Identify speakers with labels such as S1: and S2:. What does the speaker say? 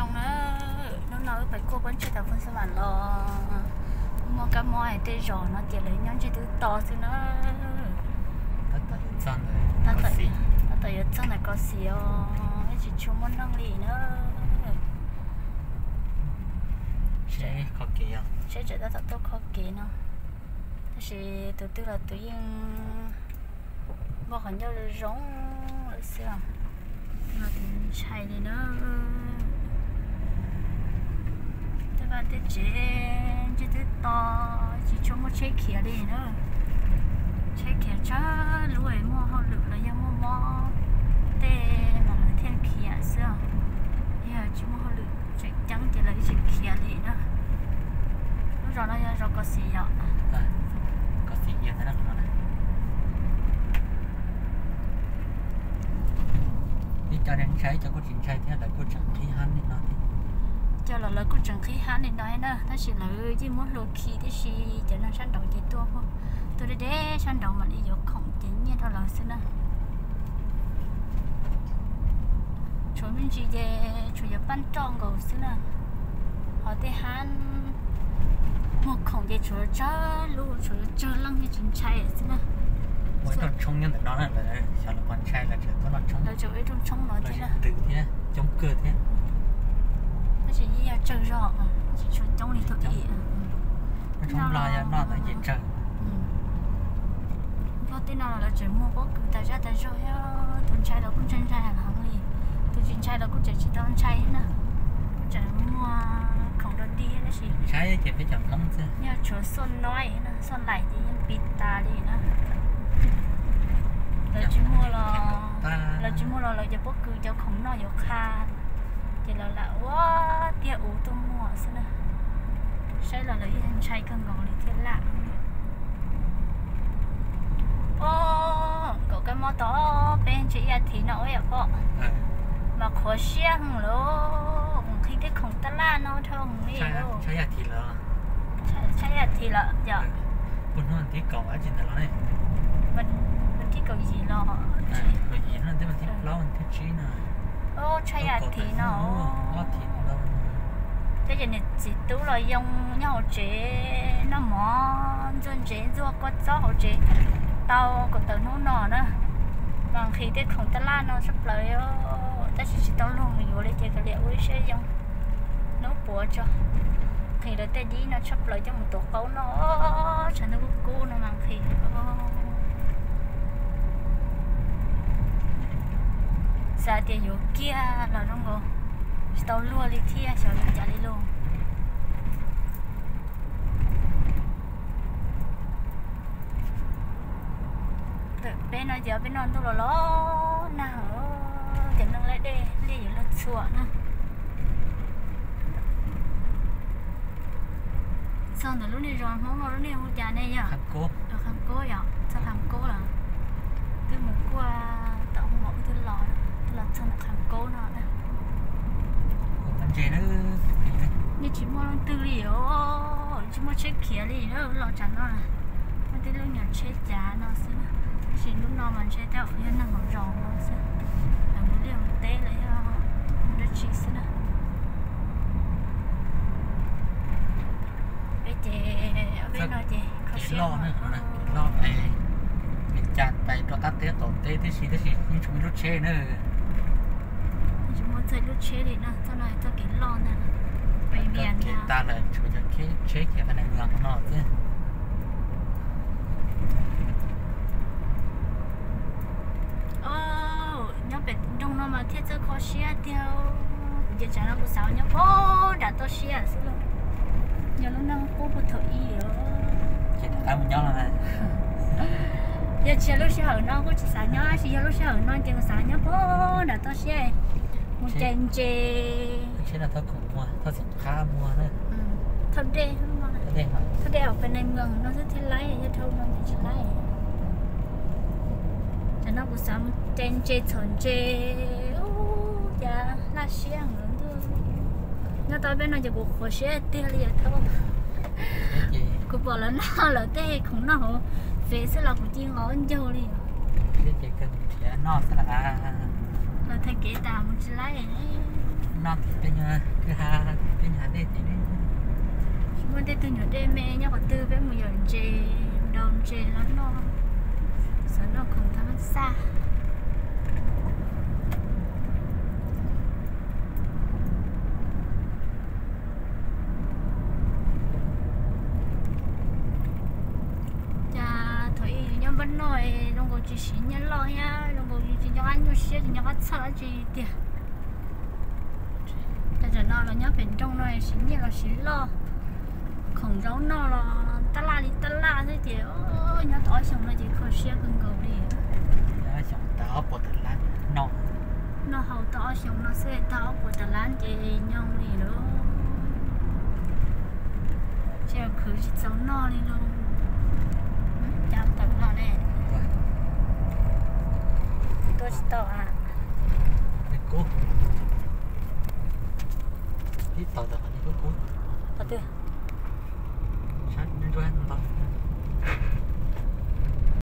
S1: trong nó nó nói phải cô vẫn chơi tàu phân số bản lo mua cái mua này tê rồi nó tiền lấy nhóm chơi thứ to thì nó ta
S2: rồi gì
S1: ta tự nhất chân này có gì ô chỉ chung món năng lì nữa.
S2: Sẽ có kỳ không?
S1: Sẽ trở ra tập tốt khó kỳ nó thì từ từ là tự nhiên bao khoản nhau giống là sao mà chạy đi nữa và thế chế chế thế to chỉ cho một chế kia đi nữa chế kia cha lùi mua họ lựa là ยัง mua mua tê mà là thiên kia xưa. Giờ chỉ mua họ lựa chỉ trắng chỉ là cái kia đi nữa lúc rồi nó giờ rồi có gì vậy
S2: vâng, có gì vậy thế đó này đi cho nên trái, cho có chuyện trái thế là có chẳng khi hắn đi nó thì
S1: cho là lời của trường khí hán nên nói nữa nó chỉ là ơi chứ muốn lôi khí thì chỉ cho nó sang đầu chỉ tua không tôi đi để sang đầu mà đi vô không chính như đó là xin nữa chúng mình chỉ để chủ yếu ban tròn cầu xin nữa họ để hán. Một không để chủ cho lu chủ cho lăng cái chuyện chạy xin nữa
S2: mỗi lần 冲 nhân đó là là sao là con trai là chỉ có lần 冲
S1: là chủ yếu trong trong nói
S2: là
S1: thế
S2: chỉ
S1: là
S2: từ thế chống cơ thế
S1: chơi rõ chỉ chủ trong đi thôi ý
S2: nó 冲 lo ya nó là gì trời
S1: có tên nào là chỉ mua có cứ tại ra tại rồi á tuần trai đâu cũng chân trai hàng hàng gì tuần trai đâu cũng chỉ chỉ tao trai nè chỉ mua không đơn đi hết gì
S2: trái chỉ phải chậm lắm chứ
S1: nhà chúa xuân nói nè xuân lại thì bị ta đi nè là chỉ mua là là chỉ mua là là giờ bất cứ cho không nói giờ kha thì là là quá tia ủ tôi mua xem nè sẽ là lấy anh trai cân gọn đi thiên lạ ô có cái món đó bên chị à thì nó vậy po mà khó xiang lố khi cái không ta la nó thông đi
S2: trái
S1: lố
S2: trái là thì là
S1: trái à thì là dạ
S2: bún nó tí cầu ở trên đó này
S1: mình mình thích cầu gì lo
S2: rồi gì nó tí mình thích lâu mình thích
S1: à thì nó
S2: nó thì lâu
S1: thế giờ này chỉ tú là dùng nhau chế nó dân chế rùa có gió hậu chế. Tao có tờ nó nọ nữa. Bằng khi cái không ta la nó sắp lại ta chỉ chỉ tao mình vô lấy tiền cái liệu ấy sẽ dùng nó bùa cho. Khi đó ta đi nó sắp lại cho một tổ cấu nó cho nó cú nó bằng xa tiền vô kia là nó ngô tao lua đi thia sao đi trả đi luôn. Bên nó giờ bên nó tôi là lo nào. Tiền nó lại đây đi giờ nó chùa nè xong rồi lúc này rồi không có lúc này hút trà này nhở?
S2: Khăn cố
S1: khăn cố vậy sao khăn cố là? Cái một qua tao không mẫu tôi lò tôi là cố nó nè
S2: con trẻ nó
S1: như chỉ mua tư liệu chỉ mua chết kia đi nữa lò chắn nó là mà tới lúc nhỏ chết giá nó xí chỉ lúc nào mà chết đậu như nằm ở rò nó xí là muốn liều tế lấy nó chỉ xí nè bây giờ bên nó thì có xe
S2: lo nữa nè lo này. Mình chặt tay cho tắt té tổ té gì té gì như chúng mình lúc chế nữa
S1: chỉ muốn chơi lúc chết đi nè sau này cho cái lo nè bây miền
S2: cái
S1: nha
S2: ta là chúng ta chế chế cái cái này ngang nó chứ
S1: ô nhớ bị đông nó mà thiết cho khó xe theo giờ chẳng là một sáu nhớ ô đã to xí luôn nhớ lúc nào cô một thợ y rồi
S2: chỉ ta muốn nhau là này
S1: giờ chỉ lúc hở chỉ sáng nhớ chỉ giờ lúc xe hở sáng nhớ ô đã to xe một chân chê
S2: chế là thơ khủng mua thơ xịn khá mua nữa
S1: thật đê không ngon
S2: cái đây mà.
S1: Thật đê ở bên này mường nó rất thích lái cho thâu nó chỉ lái cho nó cũng sáng chân chê chọn chê ô dạ là xe nữa thôi. Nó tới bên này chỉ có khó xe tiêu liền thôi cô bảo là nó là tê không nó về sẽ là của chị ngon dâu đi.
S2: Cái gì cần nó sẽ là
S1: là thay kế tà một lái này
S2: nó bây giờ cứ hà bây giờ đây thì đi
S1: muốn tới từ nhỏ đêm mẹ nhá còn tư với một giờ chê đồng chê nó nó sợ nó không thắm xa nhau vẫn nói đồng hồ chỉ xin nhân lo nha đồng hồ chỉ ăn nhau xía chỉ nhau bắt sợ chỉ tiền ta giờ nó là bên trong nó xin nhân là xin lo. Không giống nó là ta la đi ta la thế thì ôi nhá tỏi xong là chỉ khó xía cần cầu đi.
S2: Đã xong tao bỏ thật nó.
S1: Nó hậu tỏi xong nó sẽ tao lan chỉ nhau đi nữa chỉ cứ chỉ giống nó đi luôn chào tận nó nè tôi sẽ tỏ à
S2: đi cố đi tàu tàu đi cố cố
S1: ở từ
S2: sáng đi ra tàu